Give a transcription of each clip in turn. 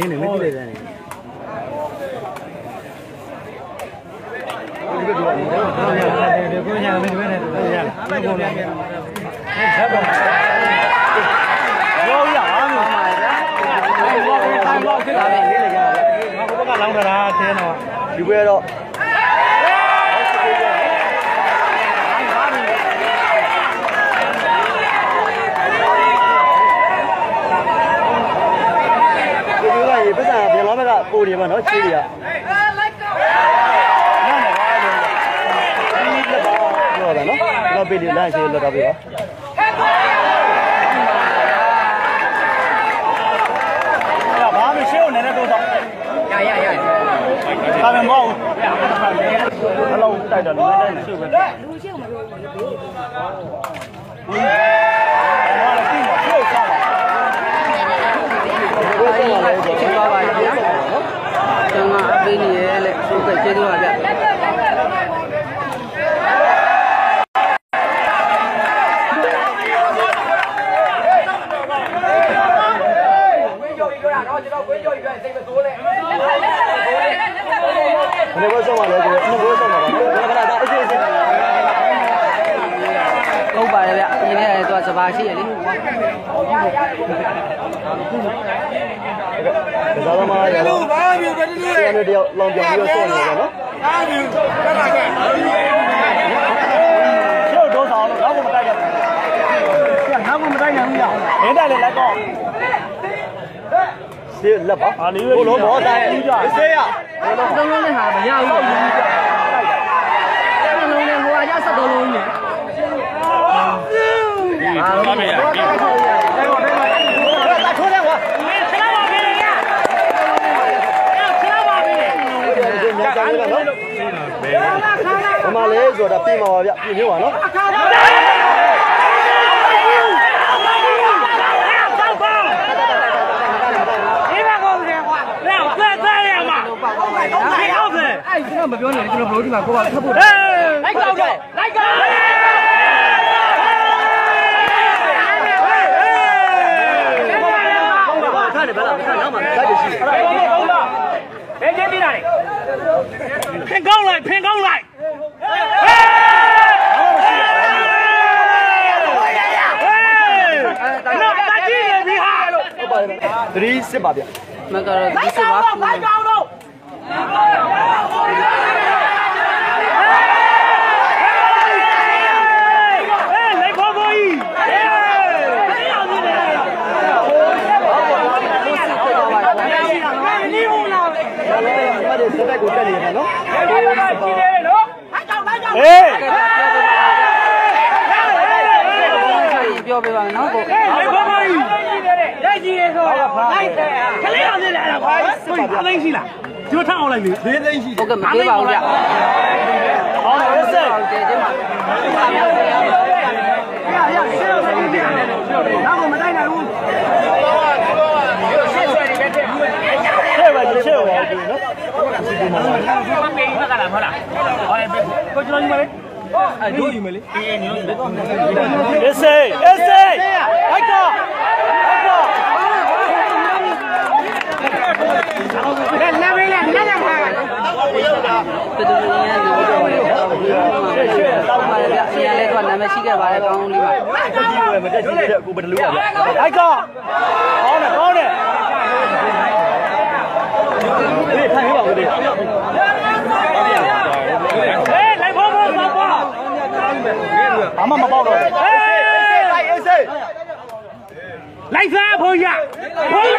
ကြတယ်နင်းနေမကြည့်လိုက်တယ်ရောရအောင်ပါဗျာဘောကထိုင်ဘောဖြစ်တာလေလေးလိုက်ကြပါဘုဘကလောင်းတာတင်းတော့ဒီဘွဲတော့ဒီလိုကရေပစ္စံပြန် လောဘကပိုနေမှာနော်ချီးတွေကပြောတာနော်တော့ပေးလို့လမ်းရှိလို့တော့ပေးပါဘာမှရှေ့ကိုလည်းတော့တော့ရရရဒါပဲမဟုတ်ဘူးဘယ်လောက်တိုက်တယ်လဲရှေ့ပဲလူရှေ့မလို့ဘူးဘာလဲပြီးမှာရှေ့ချတာဘယ်လိုလဲဆို ချ တော့ ပါပါဗျာကျွန်မအပေးနေရဲ လေဟုတ်ကဲ့ကျေးဇူးပါဗျာ ဘယ်လိုဆုံးမလဲဆိုတော့ဘယ်လိုဆုံးမှာပါဘယ်လိုခဏဒါအစ်စ်အစ်စ် ဟုတ်ပါတယ်ဗျဒီနေ့တော့စပါရှိရလေ ဒါသာသမားရတော့ဘာမျိုးပဲတည်းတည်းတယောက်လောင်ပြောင်ပြီးတော့ဆော့နေတယ်နော်ဘာမျိုးတက်လာခဲ့ရှေ့တော့ဆောင်လို့တော့မတိုက်ရဘူးရှေ့နောက်မတိုက်နိုင်ဘူးရအင်းတိုက် လေလိုက်တော့ရှေ့လက်ပါဘိုးလုံးဘောတိုင်းဆေးရသုံးလုံးနဲ့ဟာမရဘူးသုံးလုံးနဲ့ဟိုအရဆက်သုံးလုံးကြီးနေဘာမရဘူးတာထိုးတယ်ကွာဆရာပါပြီလေဆရာပါပြီလေညကြတယ်နော်ဘမလေးဆိုတာပြင်ပါပါဗျပြင်မျိုးပါနော် တောက်ပါဒီဘက်ကိုလေကွာလာသက်သက်ရမှာဟုတ်ပါဟုတ်ပါဟုတ်တယ် အဲ့ကျွန်တော်မပြောနဲ့ကျွန်တော်ဘလို့ဒီမှာကိုပါထပ်ဖို့ဟေးလိုက်ကောက်တယ်လိုက်ကောက်ဟေးခါတယ်ဗလားခါနောက်မှာလိုက်တယ်ရှိတယ်ဘယ်ချင်းပြီးတာလဲဖင်ကောင်းလိုက်ဖင်ကောင်းလိုက်နော်တာကြည့်ရပြီဟာဟုတ်ပါတယ်3စစ်ပါဗျမကတော့ဒီစပါဖိုးလိုက်ကောင်းတော့ ဟေးလိုက်ဖို့ဖို့ကြီးဟေးအောင်နေတယ်နီးဘူးလားဘာလဲဘာလဲစက်ကိုတက်နေတယ်နော်ကြည့်တယ်နော်လိုက်ကောင်းလိုက်ကောင်းဟေးပြောပြပါမယ်နော်ကိုဟေးလိုက်ဖို့ဖို့ကြီးလက်ကြည့်ရဆိုလိုက်တယ်ခလေးအောင်နေတယ်လားကွာကိုအသိရှိလား ဒီမှာထအောင်လိုက်လေ၄သိန်းရှိတယ်ဟုတ်ကဲ့မပေးပါဘူးဗျဟောရစက်တည်ခြင်းပါရရရှင်းလို့မရဘူးနောက်မတိုင်းနိုင်ဘူးရှေ့ပါရှေ့ပါနော်ပေးပြီးမှကလာဟုတ်လားဟောရပေးကိုကျွန်တော်ယူပါလေအဲ့တို့ယူမယ်လေအေးနော် essay essay ဟိုက်တော့ ပြည်သူတွေကလူတော်တွေတောက်ပါတယ်ဗျအရှင်လည်းတော့နာမည်ရှိခဲ့ပါတယ်ကောင်းလေးပါတက်ကြည့်လို့မတက်ကြည့်လို့ကိုဘယ်တလူပါဗျအိုက်ကောကောင်းတယ်ကောင်းတယ်ဒီထိုင်ပြပါဦးဒီဟေးလိုက်ဖို့ဖို့ပေါ့ပေါ့အမမပေါ့တော့ဟေးလိုက်ရေးစေလိုက်စားဖို့ရဖို့ရ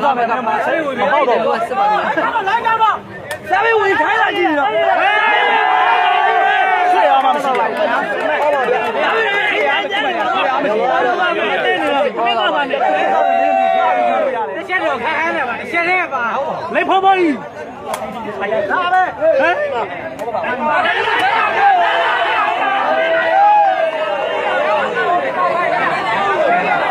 င်းတော့ဖိုက်စစ်ပါဗျာစားတယ်ဝင်မဲ့ပဲဥသာပါမယ်မဆေးဝင်မပေါ့တော့လို့စစ်ပါမယ်လိုက်ကြပါဆရာဝင်ခိုင်းလာကြည့်တော့ ဆွေရမှာမရှိဘူး လေဖော်ဖော်ကြီးလာပဲဟမ်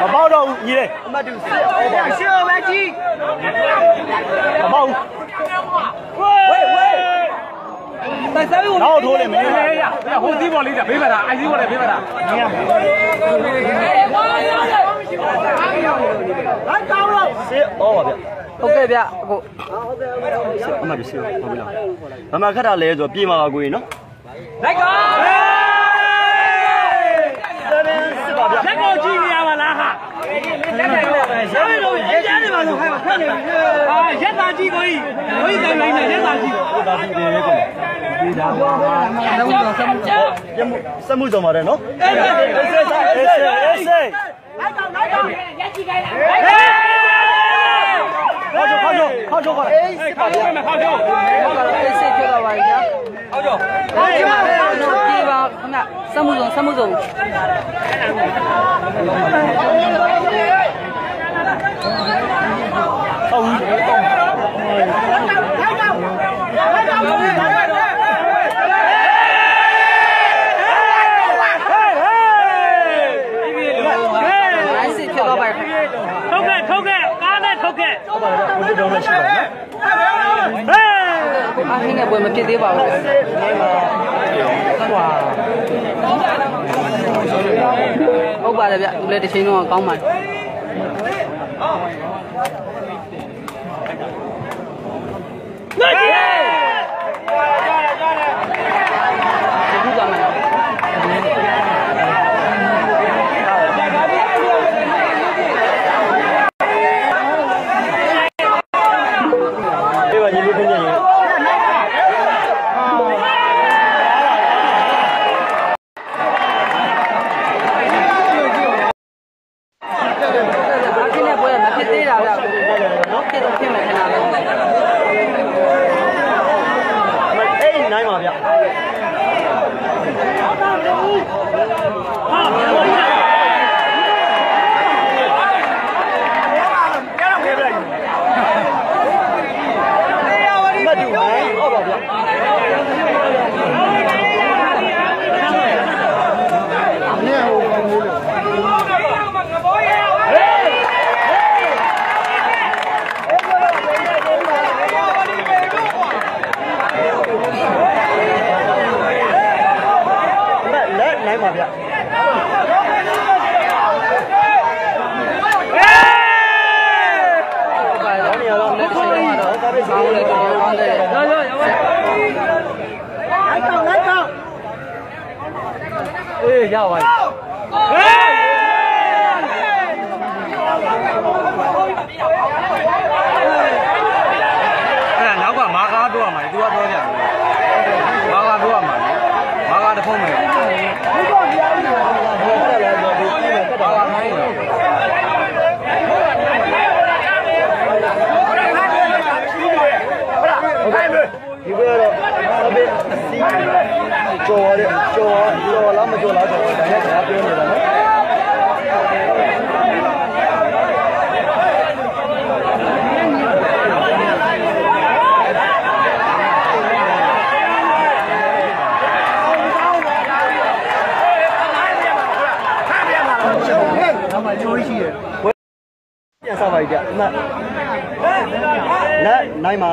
မပေါ့တော့ဘူးညီလေး အမတူစစ်ဩပါရှေ့ပဲကြီးမပေါ့ဘူးဝေးဝေးတိုင်စားပြီးနောက်ထိုးလိမ့်မယ်ရရဟိုသီးပေါ်လေးကဘေးပါတာအိုင်သီးပေါ်လေးဘေးပါတာညံ့လိုက်ကောင်းတော့စစ်ဩပါဗျဟုတ်ကဲ့ဗျအခုအမတူစစ်ဟုတ်ပြီလားမမခက်တာလဲဆိုပြေးမှာပါကိုကြီးနော်လိုက်ကောစစ်ပါဗျ လက်ကောကြည့်နေရပါလားဟာလက်ကောပဲရှားပြီးတော့ရဲကြားနေပါလို့ခိုင်းပါဖက်နေပြီဟာရက်သားကြည့်ကိုကြီးကိုကြီးတိုင်လိုက်နေရက်သား ကြည့်ဟုတ်တာဒီတယ်ကောလုံးဝဆက်မှုပြမှုစက်မှုကြော်ပါတယ်နော်အေးအေးအေးအေးအေးလိုက်ကောင်းလိုက်ကောင်းရက်ကြည့်ခိုင်းလားဟောကြောဟောကြောဟောကြောပါအေးစစ်ပါဗျမခေါက်တော့အေးစစ်ဖြစ်သွားပါပြီဗျာဟုတ်ကြောဒီမှာတော့ပြေးပါခဏဆက်မှုဆုံးဆက်မှုဆုံး ဟုတ်ဘူးဟေးဟေး အိုင်းစစ်ဖြစ်သွားပါပြီ ထုတ်ခဲ့ထုတ်ခဲ့ကားနဲ့ထုတ်ခဲ့ ဟုတ်ပါတယ်ဘုဒ္ဓတော်လည်းရှိပါတယ်နော်ဟေး အားခ င်းနဲ့ပွဲမဖြစ်သေးပါဘူးနိုင်ပါဟွာဟုတ်ပါတယ်ဗျသူလည်းတစ်ချိန်တော့ကောင်းပါတယ်ဟေးဒီကမှာ 12, 12 horas. ကျော်ရကျော်ကျော်လားမကျော်လားဆိုတော့ဒါနဲ့တရားပြောနေတာနော်ပြန်စားပါကြအမလက်နိုင်မှာ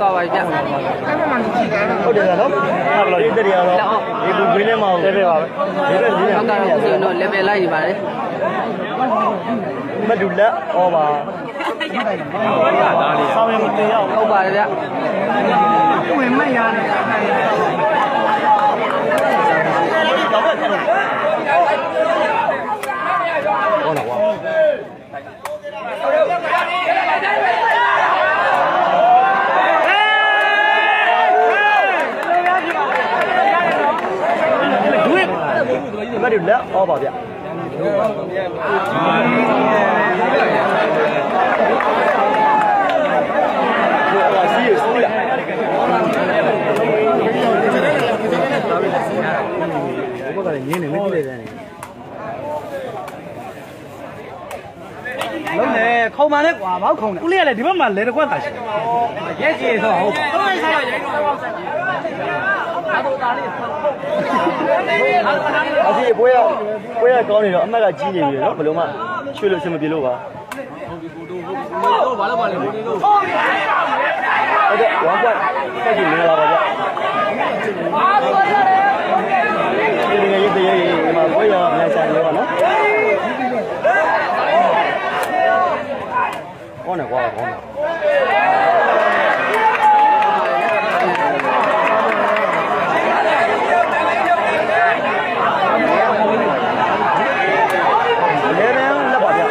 ဘုံပါရအောင်ဝါလေဒီမှာပဲလို့ဘယ်မှာမအောင်လဲဖတ်တော့လာအော်ကောင်းပါပြီဗျဟုတ်တယ်နော်ဟာဘလို့ဒီတရီကတော့ဒီဘူဂရင်းနဲ့မအောင်တယ်ပဲပါပဲဒီပဲဒီဟုတ်ကဲ့အခုဆိုတော့ level လိုက်နေပါတယ်မဒူလက်ဩပါဆောင်းရင်မတင်ရအောင်ဟုတ်ပါတယ်ဗျဝင်မှတ်ရတယ်ဒီ ဘက်တွေလက်အောပါဗျစီးရစီးရဘုကလည်းငင်းနေမသိလိုက်တယ်လုံးနေခုံမှန်လဲကွာဘောက်ခုံတယ်ဦးလေးကလည်းဒီဘက်မှာလဲတစ်ခွက်တာရှိရက်ကြီးဆိုဟုတ်ပါ အစီပွဲရပွဲရကောင်းနေတော့အမက်ကကြီးနေပြီနော်ဘယ်လိုမှချွေလို့အဆင်မပြေလို့ပါဟုတ်ဘာလို့ပါလဲဘုန်းကြီးလို့ဟုတ်ကဲ့ဝမ်းကွက်တက်ကြည့်နေလာပါဗျဒီငယ်ရေးတရေဒီမှာပွဲရမြန်ဆိုင်လို့ပါနော်ကောင်းတယ်ကွာကောင်းတယ်လည်းလည်းလက်ပါဗျ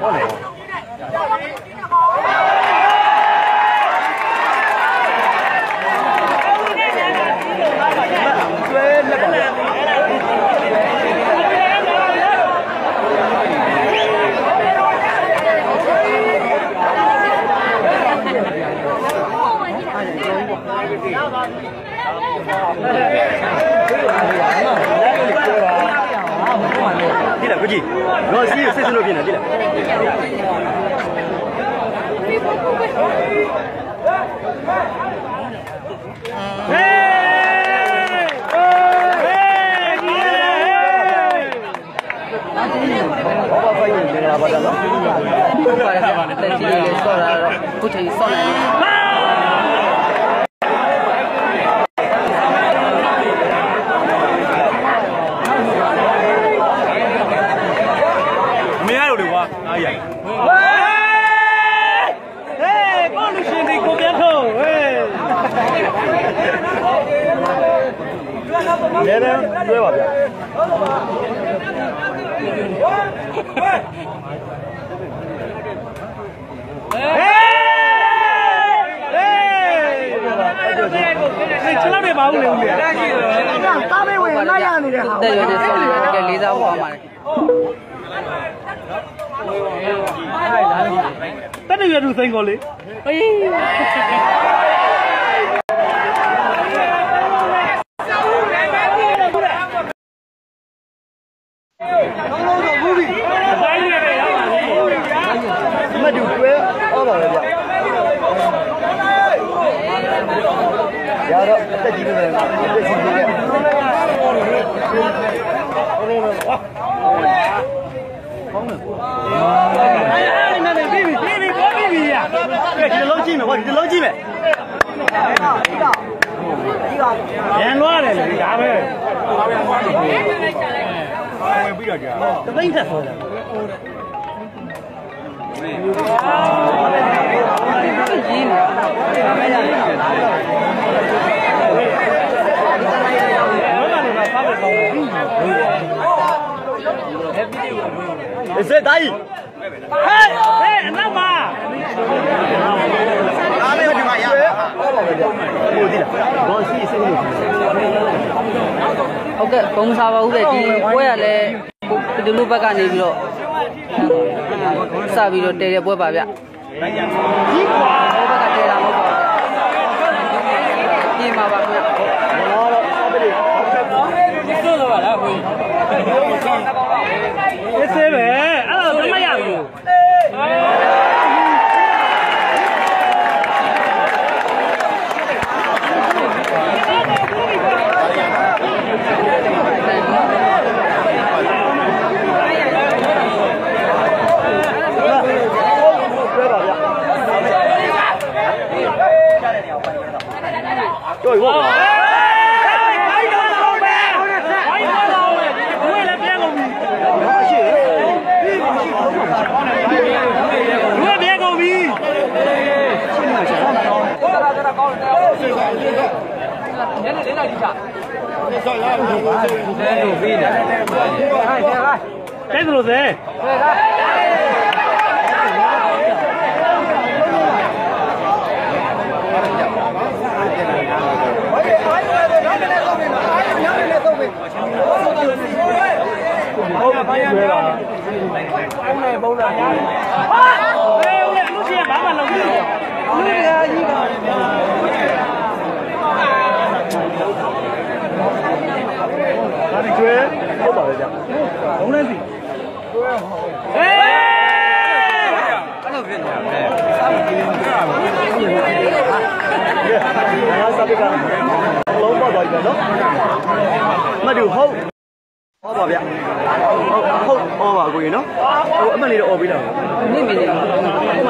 ဟုတ်တယ်ကျွဲလက်ပါဗျဒီလား ကိုကြီးတော့စီးစစ်စစ်လို့ပြင်တယ်ဒီလားဟေးဟေးကြီးဘောပါဖိုက်နေလာပါတော့နော်ဟုတ်ပါတယ်ဗျတက်ကြီးလေးဆော့တာတော့ခုချိန်ဆော့နိုင်တယ် မင်းရတော့လေကွာအားရဟေးဟေးကိုလူရှင်ဒီကိုပြန်ထုံးဟေး လည်းလည်းကျွဲပါဗျ ဟေးဟေးဒီချလာနေ ပါဦးလေဦးလေးတာမေဝင်လိုက်ရနေတဲ့ဟာတက်ရွယ်တဲ့ဆော့တယ်တကယ်လေးစားဖို့ပါပါတယ်တက်တရွယ်သူစိန်ကိုလေအေးတိုင်းရတဲ့ရပါလေ ဒီမတူကျွဲအောပါပဲဗျ ရတော့အသက်ကြီးနေတယ်အသက်ကြီး င်းနေအစတိုင်းဟဲ့ဟဲ့အနောက်မှာအားမေးဒီမှာရအောပါပဲဗျဟိုဒီလားဘောစီစိတ်လို့ဟုတ်ကဲ့ဘုံစားပါဦးလေဒီပွဲရလဲဒီလိုဘက်ကနေပြီးတော့စပြီးတော့တည်တဲ့ပွဲပါဗျကြီးကွာဘက်ကတည်တာမဟုတ်ပါ ဘူးပြင်ပါပါခင်ဗျဘောတော့အပလေးအေးဆေးပဲအဲ့ဒါသမမရ တော်ပြီဟုတ်ပါเนี่ยเนี่ยเล่นได้ดีจ้ะเนี่ยซ้อยแล้วเนี่ยดูพี่เนี่ยให้ๆๆเล่นดูซิเฮ้ย ပြီကျွဲတာဟေးဦးလူကြီးဘာမှလုပ်မလို့ဒါဒီကျွဲဟုတ်ပါလေဗျဘုံနဲ့စီဟေးအဲ့လိုဖြစ်နေတာပဲငါစပစ်ကလုံးပေါက်သွားပြီနော်မတူဟုတ် ဟောပါဗျဟုတ်ဟုတ်ဟောပါကိုကြီးနော်ဟိုအမှန်လေးတော့អော်ပေးတာနေမနေဟိုမှာဒိုင်းကြတယ်